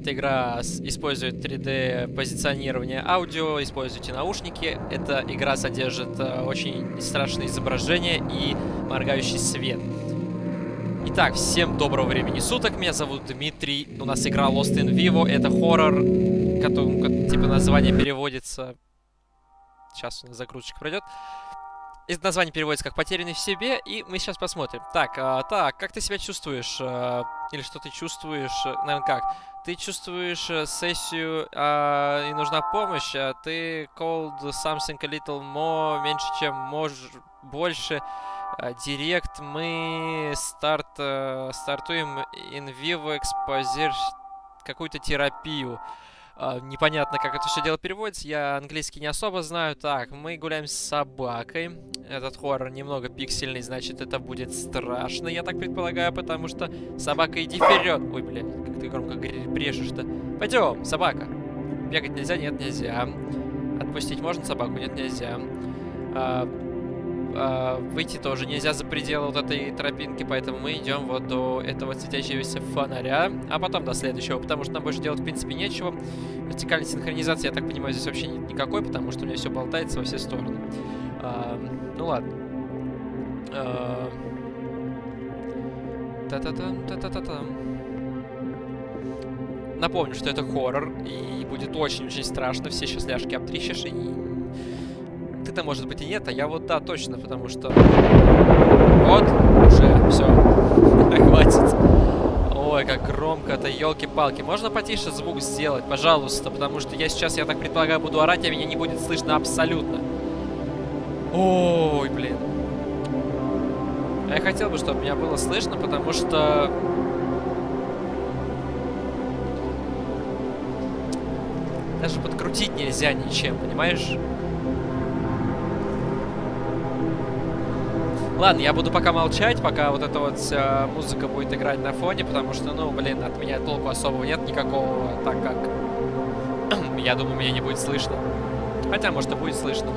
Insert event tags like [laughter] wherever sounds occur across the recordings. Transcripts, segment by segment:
Эта игра использует 3D позиционирование аудио, используйте наушники. Эта игра содержит э, очень страшное изображение и моргающий свет. Итак, всем доброго времени суток. Меня зовут Дмитрий. У нас игра Lost in Vivo. Это хоррор, который, типа, название переводится... Сейчас у нас закруточка пройдет. Из названия переводится как «Потерянный в себе», и мы сейчас посмотрим. Так, а, так, как ты себя чувствуешь? А, или что ты чувствуешь? Наверное, как? Ты чувствуешь э, сессию а, и нужна помощь, а ты called something a little more, меньше, чем можешь, больше. Директ, мы старт, а, стартуем in vivo exposure какую-то терапию. Uh, непонятно, как это все дело переводится. Я английский не особо знаю. Так, мы гуляем с собакой. Этот хоррор немного пиксельный, значит, это будет страшно, я так предполагаю, потому что собака иди вперед. Ой, блядь, как ты громко брешешь-то. Пойдем, собака. Бегать нельзя? Нет, нельзя. Отпустить можно собаку? Нет, нельзя. Uh, э, выйти тоже нельзя за пределы вот этой тропинки, поэтому мы идем вот до этого светящегося фонаря, а потом до следующего, потому что нам больше делать в принципе нечего. Вертикальной синхронизации, я так понимаю, здесь вообще нет никакой, потому что у меня все болтается во все стороны. Э, ну ладно. Э, Та-та-там, та-та-та-там. Напомню, что это хоррор, и будет очень-очень страшно. Все сейчас ляжки обтрищешь, и ты-то, может быть, и нет, а я вот да, точно, потому что... Вот, уже, все. [laughs] Хватит. Ой, как громко это, елки-палки. Можно потише звук сделать, пожалуйста, потому что я сейчас, я так предполагаю, буду орать, а меня не будет слышно абсолютно. Ой, блин. А я хотел бы, чтобы меня было слышно, потому что... Даже подкрутить нельзя ничем, понимаешь? Ладно, я буду пока молчать, пока вот эта вот вся музыка будет играть на фоне, потому что, ну, блин, от меня толку особого нет никакого, так как, [clears throat] я думаю, меня не будет слышно. Хотя, может, и будет слышно.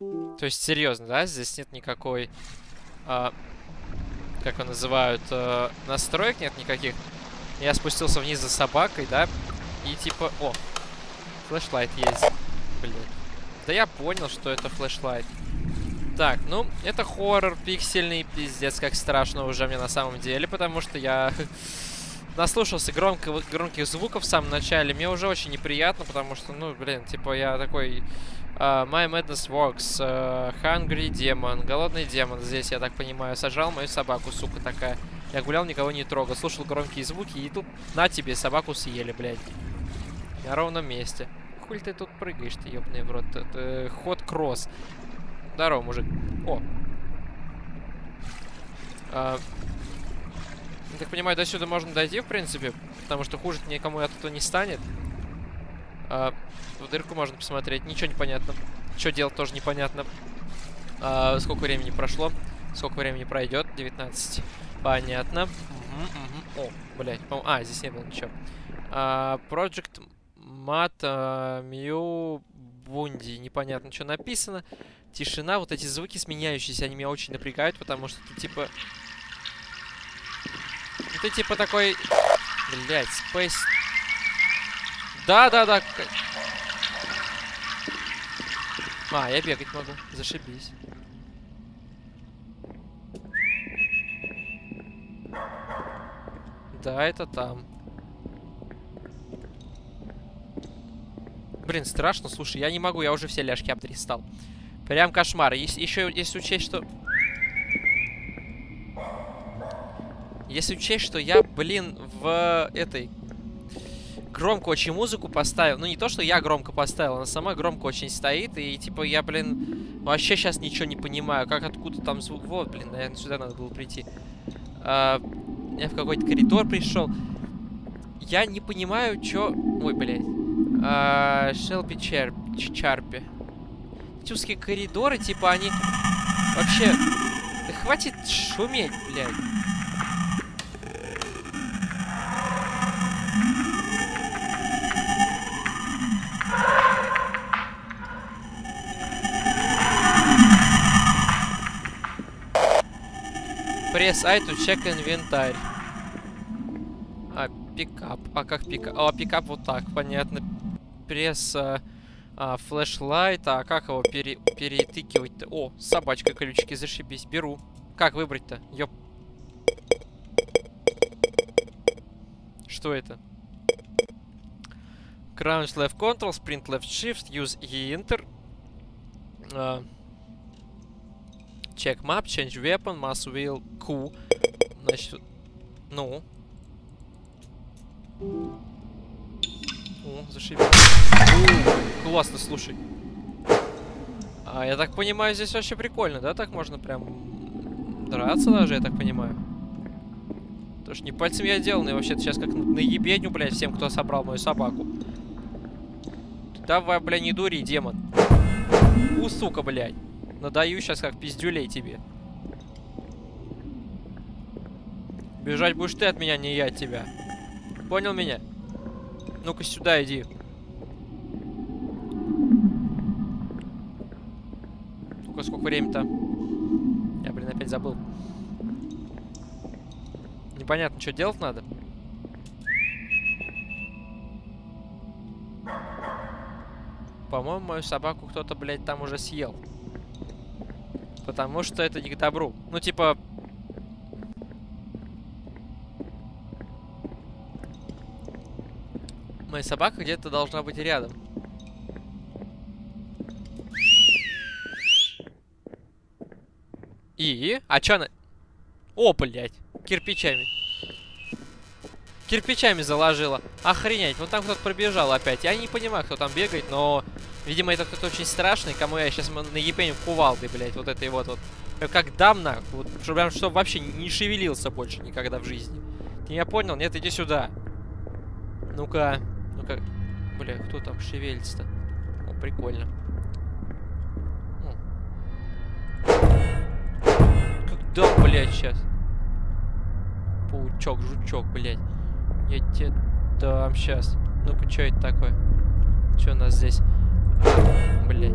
То есть, серьезно, да? Здесь нет никакой... А, как его называют? А, настроек нет никаких. Я спустился вниз за собакой, да? И типа... О! Флешлайт есть. Блин. Да я понял, что это флешлайт. Так, ну, это хоррор пиксельный, пиздец, как страшно уже мне на самом деле, потому что я [laughs] наслушался громко, громких звуков в самом начале. Мне уже очень неприятно, потому что, ну, блин, типа я такой Uh, My Madness Works. Uh, Hungry Demon. Голодный демон. Здесь, я так понимаю, сажал мою собаку, сука такая. Я гулял, никого не трогал. Слушал громкие звуки, и тут на тебе собаку съели, блядь. На ровном месте. Хуй ты тут прыгаешь, ты ёбаный в рот. Это ход кросс. Здорово, мужик. О. Uh, Я так понимаю, до сюда можно дойти, в принципе, потому что хуже никому от этого не станет. А, в дырку можно посмотреть, ничего не понятно. Что делать, тоже непонятно. А, сколько времени прошло? Сколько времени пройдет? 19. Понятно. Угу, угу. О, блядь, А, здесь не было ничего. А, Project Mat uh, Mew Bundy. Непонятно, что написано. Тишина, вот эти звуки сменяющиеся, они меня очень напрягают, потому что ты типа... Ты типа такой... Блять, Space... Да-да-да. А, я бегать могу. Зашибись. Да, это там. Блин, страшно, слушай, я не могу, я уже все ляжки обдристал. Прям кошмар. Если, еще, если учесть, что... Если учесть, что я, блин, в этой... Громко очень музыку поставил. Ну, не то, что я громко поставил, она сама громко очень стоит. И, типа, я, блин, вообще сейчас ничего не понимаю. Как, откуда там звук? Вот, блин, наверное, сюда надо было прийти. А, я в какой-то коридор пришел. Я не понимаю, что... Ой, блядь. А, Шелби Черп... Чарпи. Узкие коридоры, типа, они... Вообще... Да хватит шуметь, блядь. Press I to check инвентарь. А, pick up. А как pick up? А, pick up вот так, понятно. Press... А, а, флешлайт. А как его пере перетыкивать-то? О, собачка колючки, зашибись. Беру. Как выбрать-то? Ёп. Что это? Crouch left control, sprint left shift, use E-enter. Uh, check map, change weapon, mass wheel, Q. Значит, ну. О, зашибись. О, классно, слушай. А, я так понимаю, здесь вообще прикольно, да? Так можно прям драться даже, я так понимаю. Потому что не пальцем я деланный, вообще-то сейчас как на ебедню, блядь, всем, кто собрал мою собаку. Давай, бля, не дури, демон. У, сука, блядь. Надаю сейчас как пиздюлей тебе. Бежать будешь ты от меня, не я от тебя. Понял меня? Ну-ка сюда иди. Сколько, сколько времени-то? Я, блин, опять забыл. Непонятно, что делать надо. По-моему, мою собаку кто-то, блядь, там уже съел. Потому что это не к добру. Ну, типа, Моя собака где-то должна быть рядом. И? А чё она... О, блядь. Кирпичами. Кирпичами заложила. Охренеть. Вот там кто-то пробежал опять. Я не понимаю, кто там бегает, но... Видимо, это кто-то очень страшный, кому я сейчас на епеню кувалды, блядь. Вот этой вот вот. Как дам нахуй. Вот, чтобы, прям, чтобы вообще не шевелился больше никогда в жизни. Ты меня понял? Нет, иди сюда. Ну-ка. Ну-ка. Бля, кто там шевелится-то? О, прикольно. Когда, блядь, сейчас? Паучок, жучок, блядь. Я тебе дам сейчас. Ну-ка, что это такое? Что у нас здесь? Блядь.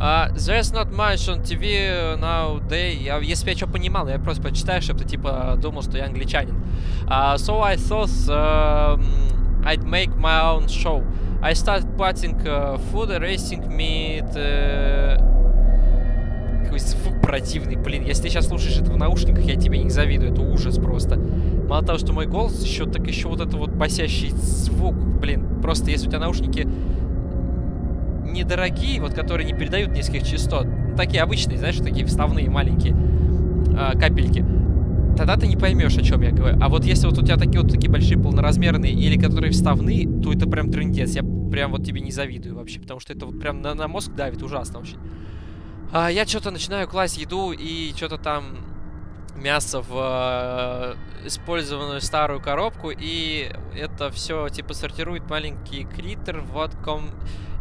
Uh, there's not much on TV nowadays. Я, если я что понимал, я просто почитаю, чтобы ты типа думал, что я англичанин. Uh, so I thought uh, I'd make my own show. I started putting uh, food, racing meat... Uh... Какой звук противный, блин. Если ты сейчас слушаешь это в наушниках, я тебе не завидую. Это ужас просто. Мало того, что мой голос, еще так еще вот это вот басящий звук, блин. Просто если у тебя наушники недорогие, вот которые не передают низких частот, ну, такие обычные, знаешь, такие вставные маленькие э, капельки, тогда ты не поймешь, о чем я говорю. А вот если вот у тебя такие вот такие большие полноразмерные или которые вставные, то это прям трындец. Я прям вот тебе не завидую вообще, потому что это вот прям на, на мозг давит ужасно очень. А, я что-то начинаю класть еду и что-то там мясо в э, использованную старую коробку, и это все типа сортирует маленький критер в ком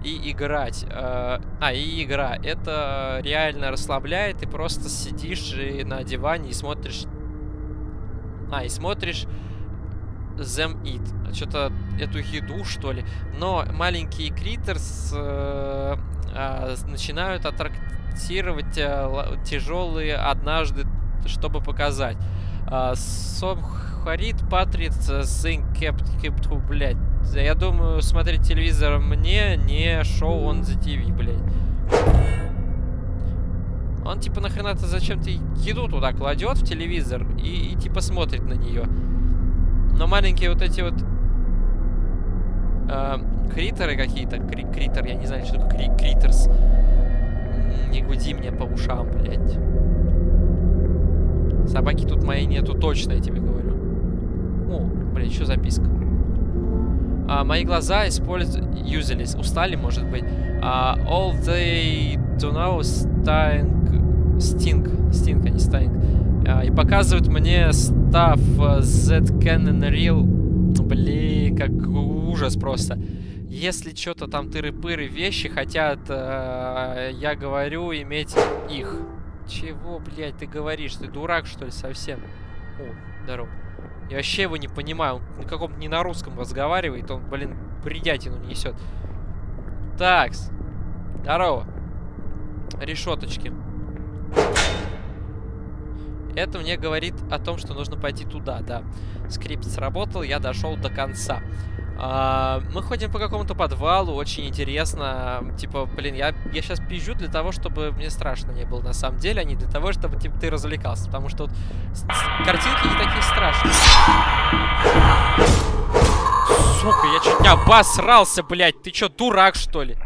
и играть. Э, а, и игра. Это реально расслабляет, ты просто сидишь и на диване и смотришь... А, и смотришь them eat. Что-то эту еду, что ли. Но маленькие критерс э, э, начинают аттрактировать э, тяжелые однажды чтобы показать. Uh, Сомхарит Патрит Зинг Кепту, блядь. Я думаю, смотреть телевизор мне не шоу он за ТВ, блядь. Он типа нахрена-то зачем-то еду туда кладет в телевизор и, и типа смотрит на нее. Но маленькие вот эти вот э, критеры какие-то, кри критер, я не знаю, что такое кри критерс. Не гуди мне по ушам, блядь. Собаки тут моей нету точно, я тебе говорю. О, блин, еще записка. А, мои глаза. Юзались. Устали, может быть. А, all they do now sting... Sting. Sting, а не sting. А, и показывают мне stuff that can real... Блин, как ужас просто. Если что-то там тыры-пыры вещи хотят, э, я говорю, иметь их. Чего, блядь, ты говоришь? Ты дурак, что ли, совсем? О, здорово. Я вообще его не понимаю. Он на каком не на русском разговаривает. Он, блин, бредятину несет. Такс. Здорово. Решеточки. Это мне говорит о том, что нужно пойти туда, да. Скрипт сработал, я дошел до конца. А, мы ходим по какому-то подвалу, очень интересно. Типа, блин, я, я сейчас пизжу для того, чтобы мне страшно не было на самом деле, а не для того, чтобы типа, ты развлекался. Потому что вот картинки не такие страшные. Сука, я чуть не обосрался, блядь. Ты чё, дурак, что ли?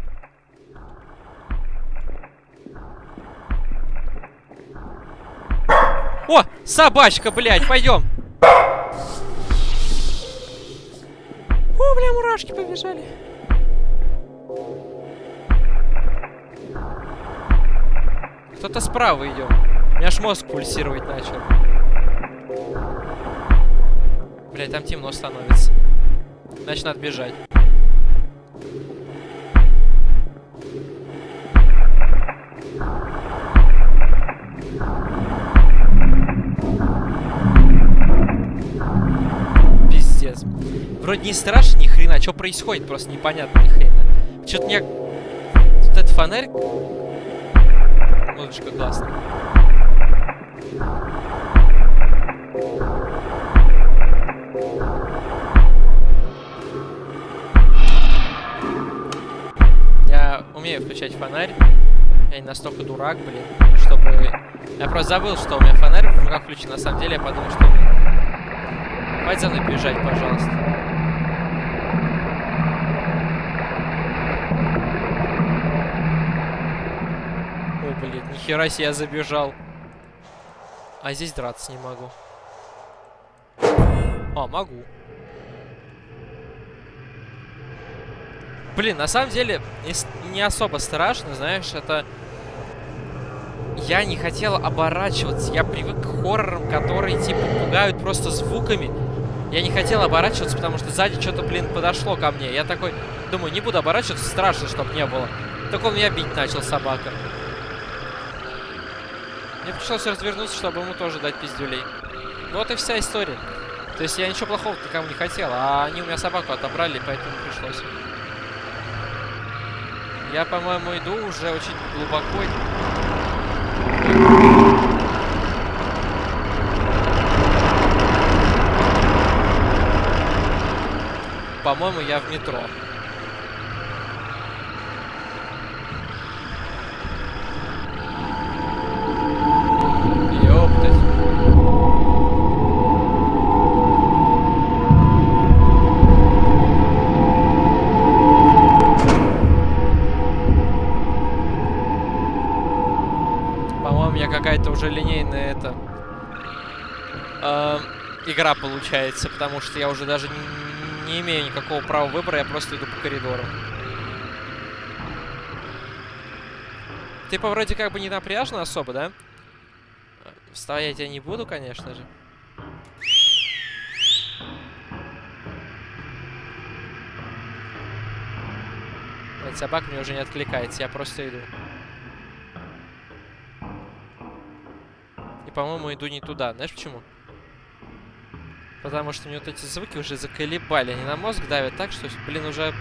О, собачка, блядь, пойдем. О, бля, мурашки побежали. Кто-то справа идет. У меня аж мозг пульсировать начал. Блять, там темно становится. Значит, надо бежать. Вроде не страшно ни хрена, что происходит, просто непонятно ни хрена. Что-то мне... Вот этот фонарь... Музычка классная. Я умею включать фонарь. Я не настолько дурак, блин, чтобы... Я просто забыл, что у меня фонарь в руках включен. На самом деле я подумал, что... Хватит за мной бежать, пожалуйста. Нихера себе я забежал. А здесь драться не могу. А, могу. Блин, на самом деле, не особо страшно, знаешь, это... Я не хотел оборачиваться, я привык к хоррорам, которые, типа, пугают просто звуками. Я не хотел оборачиваться, потому что сзади что-то, блин, подошло ко мне. Я такой, думаю, не буду оборачиваться, страшно, чтобы не было. Так он меня бить начал, собака. Мне пришлось развернуться, чтобы ему тоже дать пиздюлей. Вот и вся история. То есть я ничего плохого никому не хотел, а они у меня собаку отобрали, поэтому пришлось. Я, по-моему, иду уже очень глубоко. По-моему, я в метро. Э, игра получается, потому что я уже даже не, имею никакого права выбора, я просто иду по коридору. Типа вроде как бы не напряжно особо, да? Стоять я не буду, конечно же. Блядь, собака мне уже не откликается, я просто иду. И, по-моему, иду не туда. Знаешь почему? Потому что мне вот эти звуки уже заколебали. Они на мозг давят так, что, блин, уже...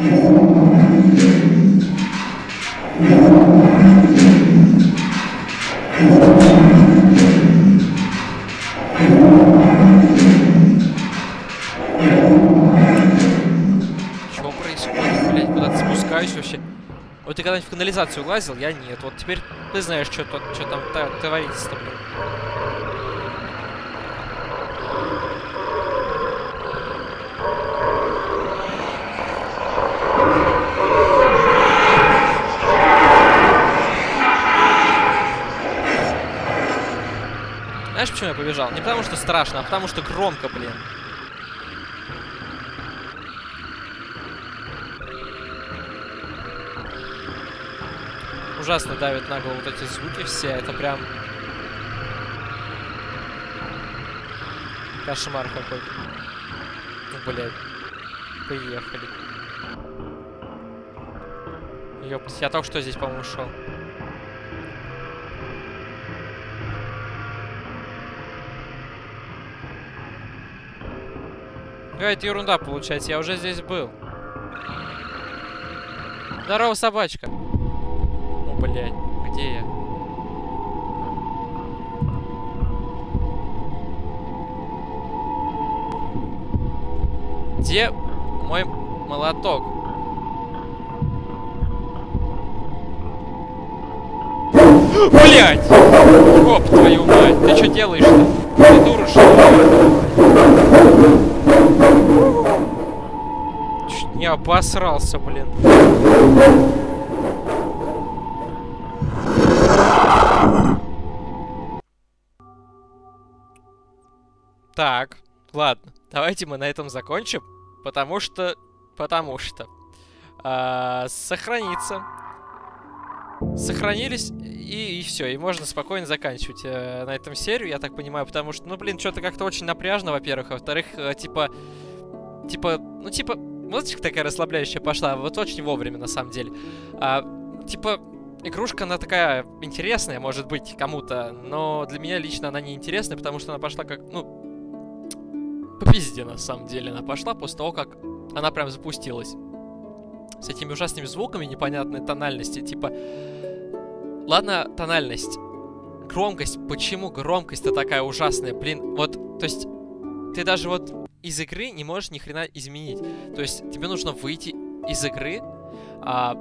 Что Когда-нибудь в канализацию лазил? Я нет. Вот теперь ты знаешь, что, тут, что там та- творится-то, блин. Знаешь, почему я побежал? Не потому что страшно, а потому что громко, блин. Ужасно давит на голову вот эти звуки все. Это прям... Кошмар какой-то. Ну, блядь. Поехали. Ёптать, я только что здесь, по-моему, шел. Какая-то ерунда получается, я уже здесь был. Здорово, собачка. Блядь, где я? Где мой молоток? Блять! Оп, твою мать, ты что делаешь-то? Ты дура, что ли? Чуть не обосрался, блин. Так, ладно, давайте мы на этом закончим, потому что, потому что а, сохранится, сохранились и, и все, и можно спокойно заканчивать э, на этом серию, я так понимаю, потому что, ну блин, что-то как-то очень напряжно, во-первых, а во-вторых, э, типа, типа, ну типа, музычка такая расслабляющая пошла, вот очень вовремя на самом деле, А, типа, игрушка, она такая интересная, может быть, кому-то, но для меня лично она не интересная, потому что она пошла как, ну, по пизде, на самом деле, она пошла после того, как она прям запустилась. С этими ужасными звуками непонятной тональности, типа... Ладно, тональность. Громкость. Почему громкость-то такая ужасная? Блин, вот, то есть, ты даже вот из игры не можешь ни хрена изменить. То есть, тебе нужно выйти из игры, а,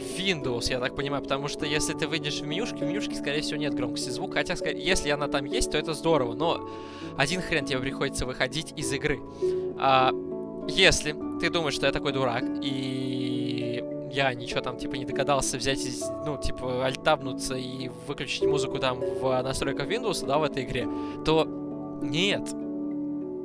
Windows, я так понимаю, потому что если ты выйдешь в менюшки, в менюшке, скорее всего, нет громкости звука, хотя, если она там есть, то это здорово, но один хрен тебе приходится выходить из игры. А, если ты думаешь, что я такой дурак, и я ничего там, типа, не догадался взять, ну, типа, альтабнуться и выключить музыку там в настройках Windows, да, в этой игре, то нет.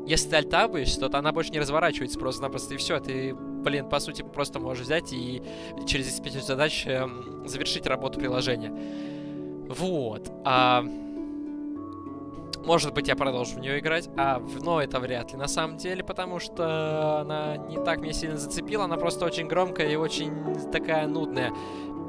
Если ты альтабаешь, то она больше не разворачивается просто-напросто, и все, ты, блин, по сути, просто можешь взять и через диспетчер задач эм, завершить работу приложения. Вот. А... Может быть, я продолжу в нее играть, а в... но это вряд ли на самом деле, потому что она не так меня сильно зацепила, она просто очень громкая и очень такая нудная.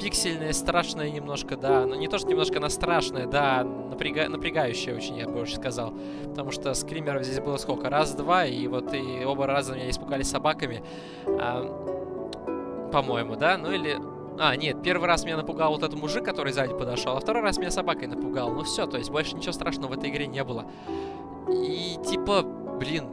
Пиксельная, страшная немножко, да. Но не то, что немножко она страшная, да, напряга... напрягающая очень, я бы больше сказал. Потому что скримеров здесь было сколько? Раз-два, и вот и оба раза меня испугались собаками. А, по-моему, да? Ну или... А, нет, первый раз меня напугал вот этот мужик, который сзади подошел, а второй раз меня собакой напугал. Ну все, то есть больше ничего страшного в этой игре не было. И типа, блин,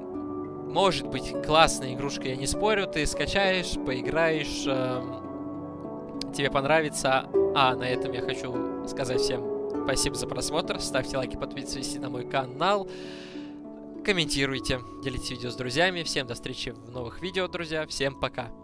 может быть классная игрушка, я не спорю, ты скачаешь, поиграешь, эм, тебе понравится. А, на этом я хочу сказать всем спасибо за просмотр, ставьте лайки, подписывайтесь на мой канал, комментируйте, делитесь видео с друзьями. Всем до встречи в новых видео, друзья, всем пока!